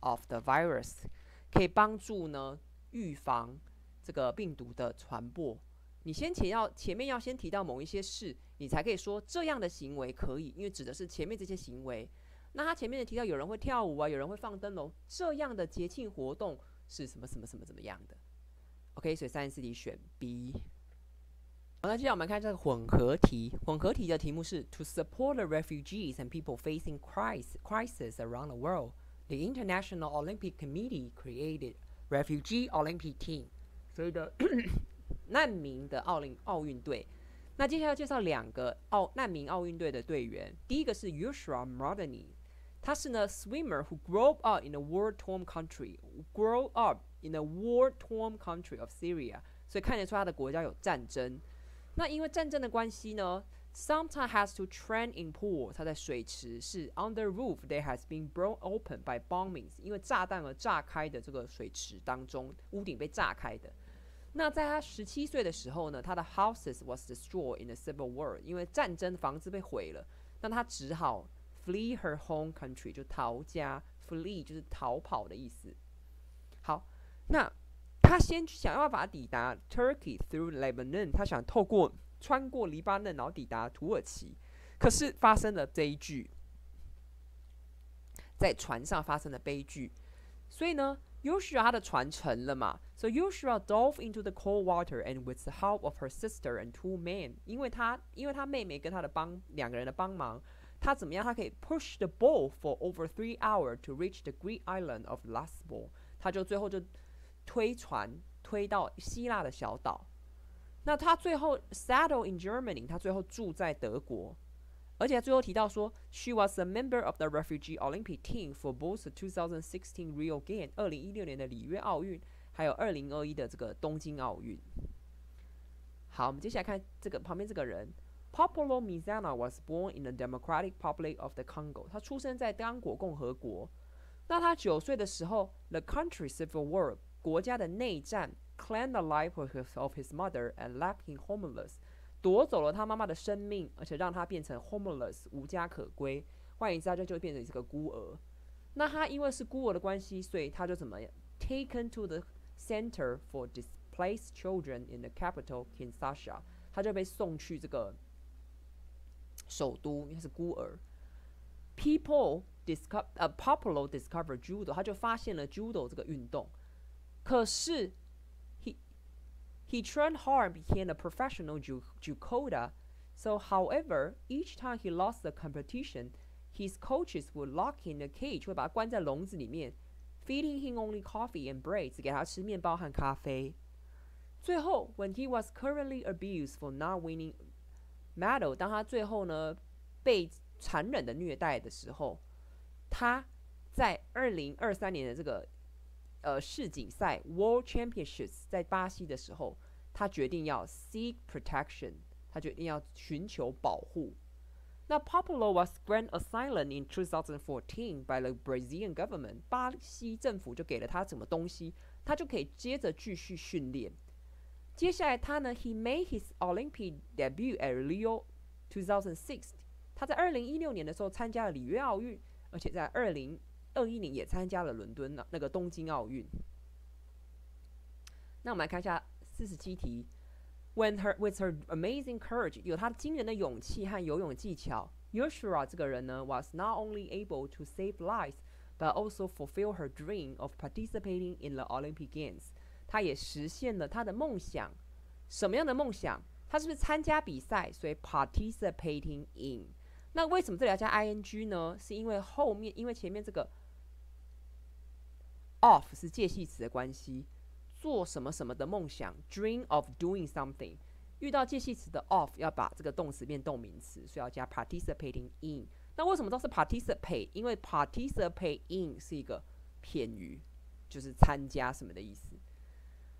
Speaker 1: of the virus，可以帮助呢预防这个病毒的传播。你先前要前面要先提到某一些事，你才可以说这样的行为可以，因为指的是前面这些行为。那他前面的提到有人会跳舞啊，有人会放灯笼，这样的节庆活动是什么什么什么怎么样的？OK，所以三十四题选 B。好，那接下来我们看这个混合题。混合题的题目是 To support the refugees and people facing crisis crisis around the world, the International Olympic Committee created Refugee Olympic Team。所以的难民的奥林奥运队。那接下来介绍两个奥难民奥运队的队员。第一个是 Yusra Mardani，他是呢 swimmer who grew up in a war-torn country，grew up in a war-torn country of Syria，所以看得出他的国家有战争。那因为战争的关系呢，sometimes has to train in pool，它在水池是 under roof that has been blown open by bombings，因为炸弹而炸开的这个水池当中，屋顶被炸开的。那在他十七岁的时候呢，他的 houses was destroyed in the civil war，因为战争房子被毁了，那他只好 flee her home country，就逃家，flee 就是逃跑的意思。好，那他先想办法抵达 Turkey through Lebanon，他想透过穿过黎巴嫩，然后抵达土耳其，可是发生了这一句，在船上发生了悲剧，所以呢。Ushua 他的船沉了嘛，so Ushua dove into the cold water and with the help of her sister and two men，因为他因为他妹妹跟他的帮两个人的帮忙，他怎么样？他可以 push the boat for over three hours to reach the Greek island of Lesbos，他就最后就推船推到希腊的小岛。那他最后 settle in Germany，他最后住在德国。而且他最后提到说，She was a member of the refugee Olympic team for both the 2016 Rio Games 二零一六年的里约奥运，还有二零二一的这个东京奥运。好，我们接下来看这个旁边这个人 ，Popolo Mizana was born in the Democratic Republic of the Congo。他出生在刚果共和国。那他九岁的时候，the country civil war 国家的内战，claimed the life of his mother and left him homeless。夺走了他妈妈的生命，而且让他变成 homeless 无家可归。换言之，他就就变成一个孤儿。那他因为是孤儿的关系，所以他就怎么样？Taken to the center for displaced children in the capital Kinshasa，他就被送去这个 首都，因为是孤儿。People discover 呃 popular discover judo，他就发现了 judo 这个运动。可是 He trained hard and became a professional judoka. So, however, each time he lost the competition, his coaches would lock him in a cage，会把他关在笼子里面，feeding him only coffee and bread，只给他吃面包和咖啡。最后，when he was currently abused for not winning medal，当他最后呢被残忍的虐待的时候，他在二零二三年的这个呃世锦赛 World Championships 在巴西的时候，他决定要 seek protection，他决定要寻求保护。那 populo was granted asylum in 2014 by the Brazilian government，巴西政府就给了他什么东西，他就可以接着继续训练。接下来他呢，he made his Olympic debut at Rio 2006，他在二零一六年的时候参加了里约奥运，而且在二零二一年也参加了伦敦的那个东京奥运。那我们来看一下四十七题。When her with her amazing courage，有她惊人的勇气和游泳技巧，Ushura 这个人呢，was not only able to save lives，but also fulfill her dream of participating in the Olympic Games。 他也实现了他的梦想。什么样的梦想？他是不是参加比赛？所以 participating in。那为什么这里要加 ing 呢？是因为后面，因为前面这个 of 是介系词的关系，做什么什么的梦想，dream of doing something，遇到介系词的 of 要把这个动词变动名词，所以要加 participating in。那为什么都是 participate？因为 participate in 是一个片语，就是参加什么的意思。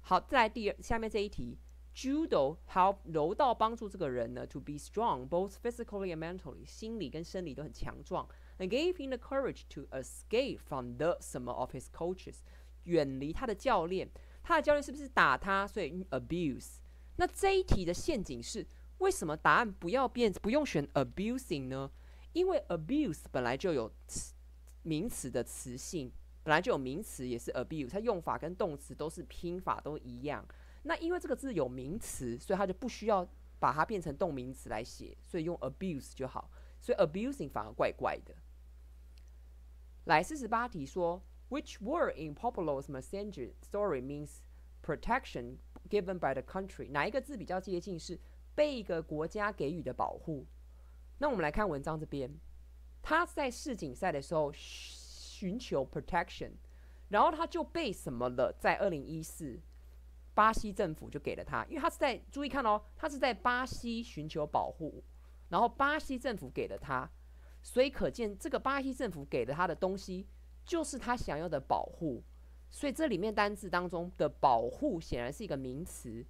Speaker 1: 好，再来第二下面这一题，judo help 柔道帮助这个人呢 to be strong both physically and mentally，心理跟生理都很强壮。and gave him the courage to escape from the 什么 of his coaches，远离他的教练。他的教练是不是打他？所以 abuse。那这一题的陷阱是，为什么答案不要变，不用选 abusing 呢？因为 abuse 本来就有词名词的词性，本来就有名词也是 abuse，它用法跟动词都是拼法都一样。那因为这个字有名词，所以它就不需要把它变成动名词来写，所以用 abuse 就好。所以 abusing 反而怪怪的。来四十八题说，Which word in Popolo's messenger story means protection given by the country？哪一个字比较接近是被一个国家给予的保护？那我们来看文章这边，他在世锦赛的时候寻求 protection，然后他就被什么了？在二零一四。巴西政府就给了他，因为他是在注意看哦，他是在巴西寻求保护，然后巴西政府给了他，所以可见这个巴西政府给了他的东西就是他想要的保护，所以这里面单字当中的保护显然是一个名词，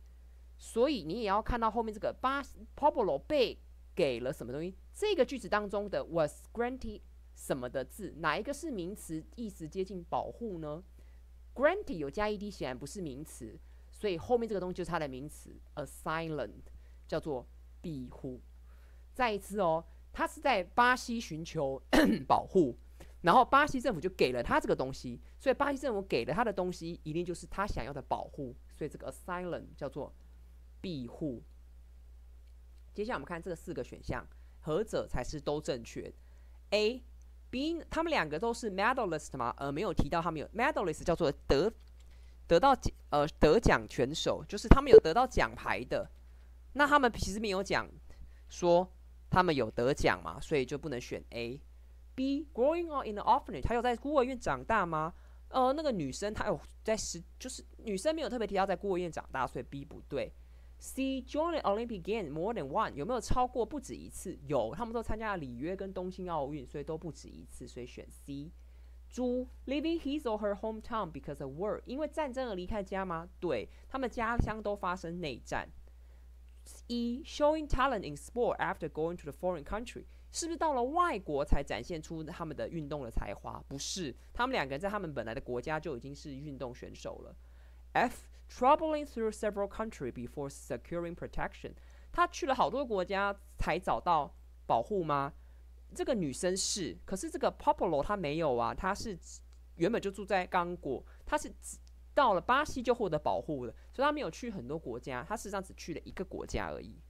Speaker 1: 所以你也要看到后面这个巴 Popolo 被给了什么东西，这个句子当中的 was granted 什么的字，哪一个是名词，意思接近保护呢？granted 有加 ed 显然不是名词。所以后面这个东西就是它的名词，asylum，叫做庇护。再一次哦，他是在巴西寻求 保护，然后巴西政府就给了他这个东西，所以巴西政府给了他的东西，一定就是他想要的保护。所以这个 asylum 叫做庇护。接下来我们看这个四个选项，何者才是都正确？A、B，他们两个都是 medalist 吗？呃，没有提到他们有 medalist，叫做得。得到奖呃得奖选手就是他们有得到奖牌的，那他们其实没有讲说他们有得奖嘛，所以就不能选 A。B growing up in the orphanage，他有在孤儿院长大吗？呃，那个女生她有在十就是女生没有特别提到在孤儿院长大，所以 B 不对。C join Olympic Games more than one，有没有超过不止一次？有，他们都参加了里约跟东京奥运，所以都不止一次，所以选 C。猪 leaving his or her hometown because of war，因为战争而离开家吗？对他们家乡都发生内战。一 showing talent in sport after going to the foreign country，是不是到了外国才展现出他们的运动的才华？不是，他们两个人在他们本来的国家就已经是运动选手了。F traveling through several countries before securing protection，他去了好多国家才找到保护吗？这个女生是，可是这个 Popolo 她没有啊，她是原本就住在刚果，她是到了巴西就获得保护了，所以她没有去很多国家，她事实上只去了一个国家而已。